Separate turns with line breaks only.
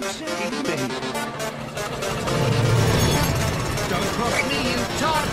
Don't
look me, you talk!